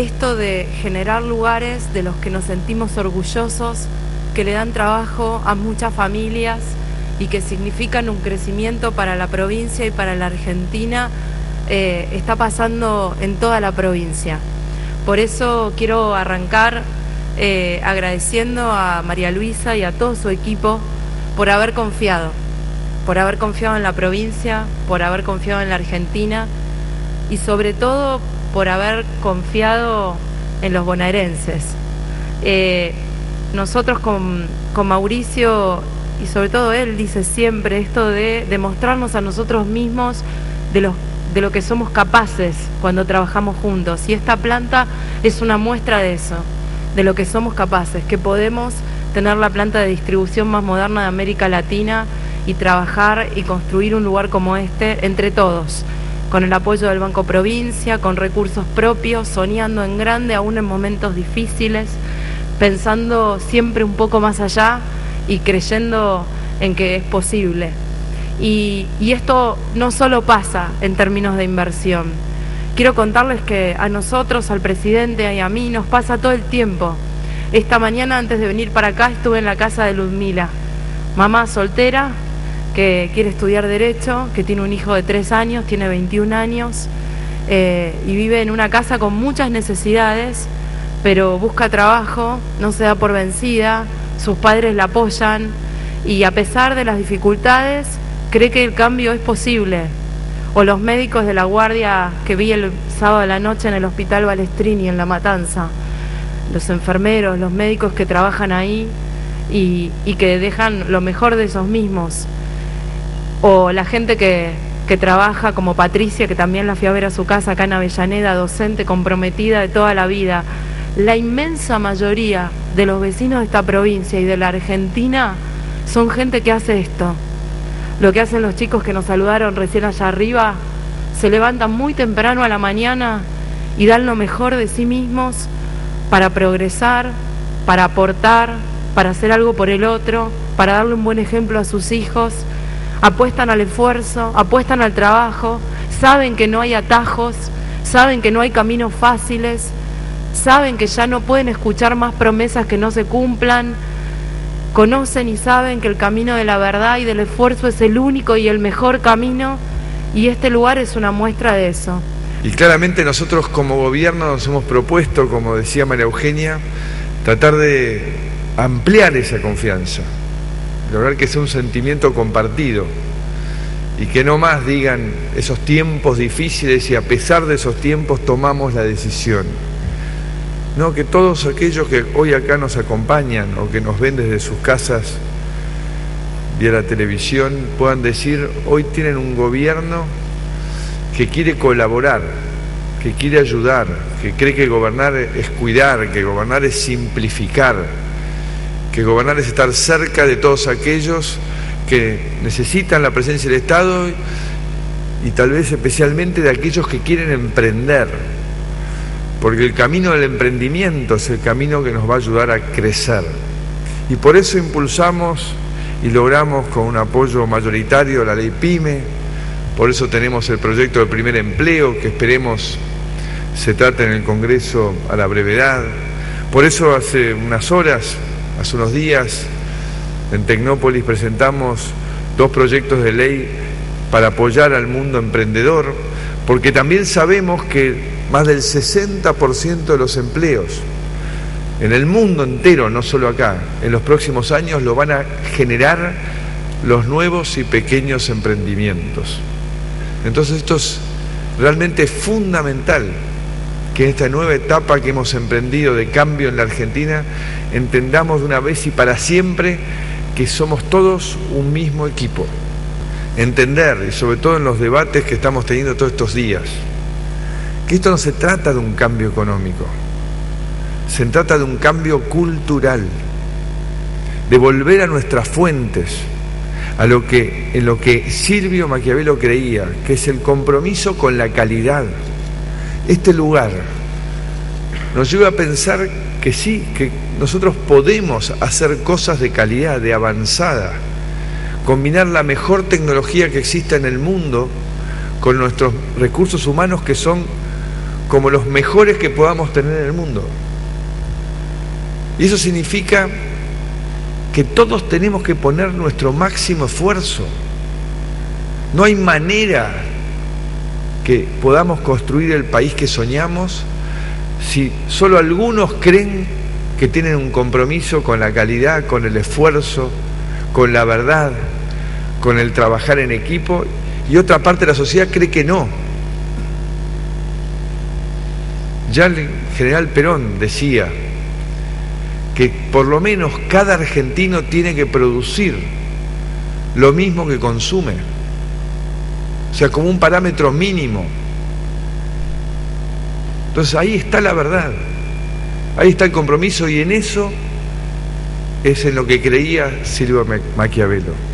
esto de generar lugares de los que nos sentimos orgullosos, que le dan trabajo a muchas familias y que significan un crecimiento para la provincia y para la Argentina, eh, está pasando en toda la provincia. Por eso quiero arrancar eh, agradeciendo a María Luisa y a todo su equipo por haber confiado, por haber confiado en la provincia, por haber confiado en la Argentina y sobre todo por haber confiado en los bonaerenses. Eh, nosotros con, con Mauricio y sobre todo él dice siempre esto de demostrarnos a nosotros mismos de, los, de lo que somos capaces cuando trabajamos juntos. Y esta planta es una muestra de eso, de lo que somos capaces, que podemos tener la planta de distribución más moderna de América Latina y trabajar y construir un lugar como este entre todos, con el apoyo del Banco Provincia, con recursos propios, soñando en grande aún en momentos difíciles, pensando siempre un poco más allá y creyendo en que es posible. Y, esto no solo pasa en términos de inversión. Quiero contarles que a nosotros, al presidente y a mí nos pasa todo el tiempo. Esta mañana antes de venir para acá estuve en la casa de Ludmila, mamá soltera que quiere estudiar derecho, que tiene un hijo de tres años, tiene 21 años eh, y vive en una casa con muchas necesidades, pero busca trabajo, no se da por vencida, sus padres la apoyan y a pesar de las dificultades cree que el cambio es posible. O los médicos de la guardia que vi el sábado de la noche en el hospital Balestrini en La Matanza, los enfermeros, los médicos que trabajan ahí y, que dejan lo mejor de esos mismos. O la gente que, trabaja como Patricia, que también la fui a ver a su casa acá en Avellaneda, docente comprometida de toda la vida la inmensa mayoría de los vecinos de esta provincia y de la Argentina son gente que hace esto. Lo que hacen los chicos que nos saludaron recién allá arriba, se levantan muy temprano a la mañana y dan lo mejor de sí mismos para progresar, para aportar, para hacer algo por el otro, para darle un buen ejemplo a sus hijos, apuestan al esfuerzo, apuestan al trabajo, saben que no hay atajos, saben que no hay caminos fáciles, saben que ya no pueden escuchar más promesas que no se cumplan, conocen y saben que el camino de la verdad y del esfuerzo es el único y el mejor camino y este lugar es una muestra de eso. Y claramente nosotros como gobierno nos hemos propuesto, como decía María Eugenia, tratar de ampliar esa confianza, lograr que sea un sentimiento compartido y que no más digan esos tiempos difíciles y a pesar de esos tiempos tomamos la decisión. No, que todos aquellos que hoy acá nos acompañan o que nos ven desde sus casas vía la televisión puedan decir, hoy tienen un gobierno que quiere colaborar, que quiere ayudar, que cree que gobernar es cuidar, que gobernar es simplificar, que gobernar es estar cerca de todos aquellos que necesitan la presencia del Estado y tal vez especialmente de aquellos que quieren emprender porque el camino del emprendimiento es el camino que nos va a ayudar a crecer. Y por eso impulsamos y logramos con un apoyo mayoritario la ley PYME, por eso tenemos el proyecto de primer empleo que esperemos se trate en el Congreso a la brevedad. Por eso hace unas horas, hace unos días, en Tecnópolis presentamos dos proyectos de ley para apoyar al mundo emprendedor, porque también sabemos que más del 60% de los empleos en el mundo entero, no solo acá, en los próximos años lo van a generar los nuevos y pequeños emprendimientos. Entonces esto es realmente fundamental que esta nueva etapa que hemos emprendido de cambio en la Argentina entendamos de una vez y para siempre que somos todos un mismo equipo. Entender, y sobre todo en los debates que estamos teniendo todos estos días, que esto no se trata de un cambio económico, se trata de un cambio cultural, de volver a nuestras fuentes, a lo que en lo que Silvio Maquiavelo creía, que es el compromiso con la calidad. Este lugar nos lleva a pensar que sí, que nosotros podemos hacer cosas de calidad, de avanzada, combinar la mejor tecnología que exista en el mundo con nuestros recursos humanos que son como los mejores que podamos tener en el mundo. Y eso significa que todos tenemos que poner nuestro máximo esfuerzo. No hay manera que podamos construir el país que soñamos si solo algunos creen que tienen un compromiso con la calidad, con el esfuerzo, con la verdad, con el trabajar en equipo, y otra parte de la sociedad cree que no. Ya el general Perón decía que por lo menos cada argentino tiene que producir lo mismo que consume, o sea, como un parámetro mínimo. Entonces ahí está la verdad, ahí está el compromiso y en eso es en lo que creía Silvio Maquiavelo.